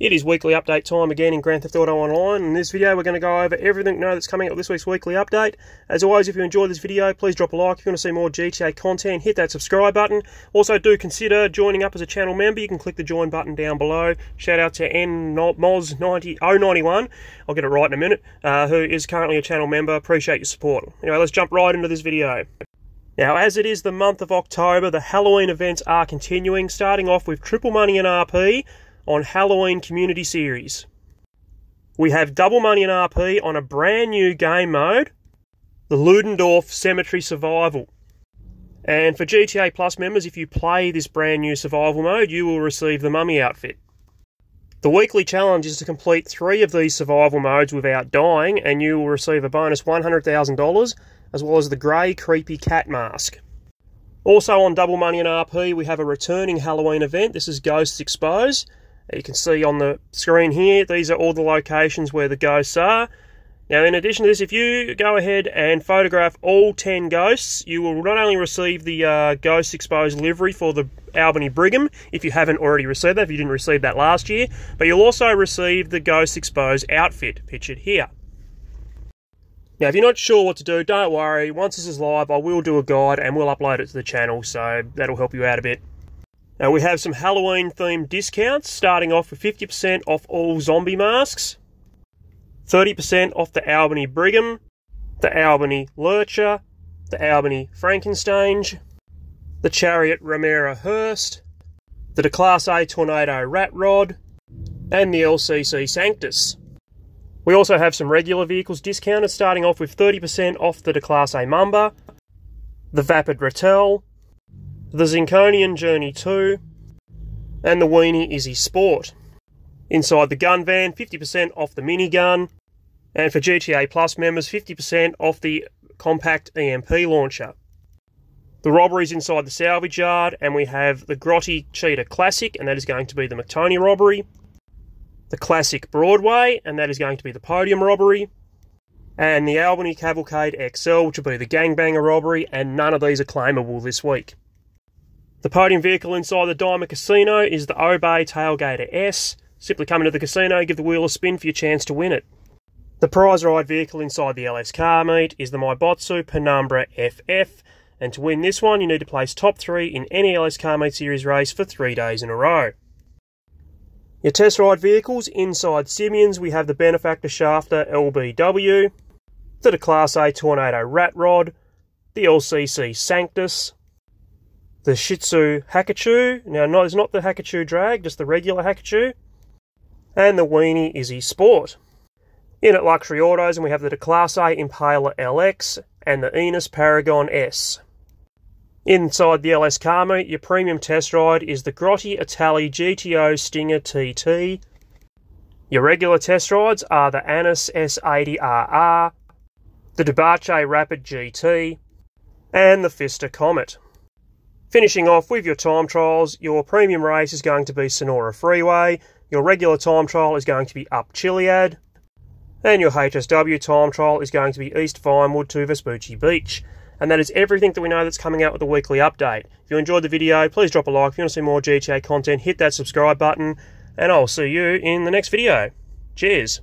It is weekly update time again in Grand Theft Auto Online. In this video, we're going to go over everything know that's coming up this week's weekly update. As always, if you enjoyed this video, please drop a like. If you want to see more GTA content, hit that subscribe button. Also, do consider joining up as a channel member. You can click the join button down below. Shout out to NMoz091, I'll get it right in a minute, uh, who is currently a channel member. Appreciate your support. Anyway, let's jump right into this video. Now, as it is the month of October, the Halloween events are continuing, starting off with Triple Money and RP on Halloween Community Series. We have Double Money and RP on a brand new game mode, the Ludendorff Cemetery Survival. And for GTA Plus members, if you play this brand new survival mode, you will receive the Mummy outfit. The weekly challenge is to complete three of these survival modes without dying, and you will receive a bonus $100,000 as well as the grey creepy cat mask. Also on Double Money and RP, we have a returning Halloween event. This is Ghosts Exposed. You can see on the screen here, these are all the locations where the ghosts are. Now, in addition to this, if you go ahead and photograph all 10 ghosts, you will not only receive the uh, Ghost Exposed livery for the Albany Brigham, if you haven't already received that, if you didn't receive that last year, but you'll also receive the Ghost Exposed outfit, pictured here. Now, if you're not sure what to do, don't worry. Once this is live, I will do a guide and we'll upload it to the channel, so that'll help you out a bit. Now we have some Halloween themed discounts, starting off with 50% off all zombie masks, 30% off the Albany Brigham, the Albany Lurcher, the Albany Frankenstein, the Chariot Romero Hearse, the Declasse Tornado Rat Rod, and the LCC Sanctus. We also have some regular vehicles discounted, starting off with 30% off the Declasse Mamba, the Vapid Ratel, the Zirconium Journey 2, and the Weeny Issi Sport. Inside the gun van, 50% off the minigun, and for GTA Plus members, 50% off the compact EMP launcher. The robberies inside the salvage yard, and we have the Grotti Cheetah Classic, and that is going to be the McTony robbery. The Classique Broadway, and that is going to be the Podium robbery. And the Albany Cavalcade XL, which will be the Gangbanger robbery, and none of these are claimable this week. The podium vehicle inside the Diamond Casino is the Obey Tailgater S. Simply come into the casino, give the wheel a spin for your chance to win it. The prize ride vehicle inside the LS car meet is the Maibatsu Penumbra FF, and to win this one, you need to place top three in any LS car meet series race for three days in a row. Your test ride vehicles inside Simeons, we have the Benefactor Schafter LBW, the Class A Tornado Rat Rod, the LCC Sanctus, the Shitzu Hakuchou. Now, no, it's not the Hakuchou drag, just the regular Hakuchou. And the Weeny Issi Sport. In at Luxury Autos, and we have the Class A Impaler LX and the Enus Paragon S. Inside the LS meet, your premium test ride is the Grotti Itali GTO Stinger TT. Your regular test rides are the Annis S80RR, the Dewbauchee Rapid GT, and the Pfister Comet. Finishing off with your time trials, your premium race is going to be Sonora Freeway, your regular time trial is going to be up Chiliad, and your HSW time trial is going to be East Vinewood to Vespucci Beach. And that is everything that we know that's coming out with the weekly update. If you enjoyed the video, please drop a like. If you want to see more GTA content, hit that subscribe button, and I'll see you in the next video. Cheers.